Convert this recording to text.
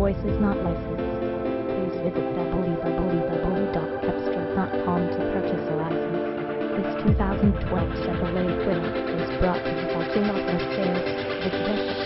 voice is not licensed. Please visit www.hepstra.com to purchase a license. This 2012 Chevrolet Equinox is brought to you by Singleton Sales. Visit us at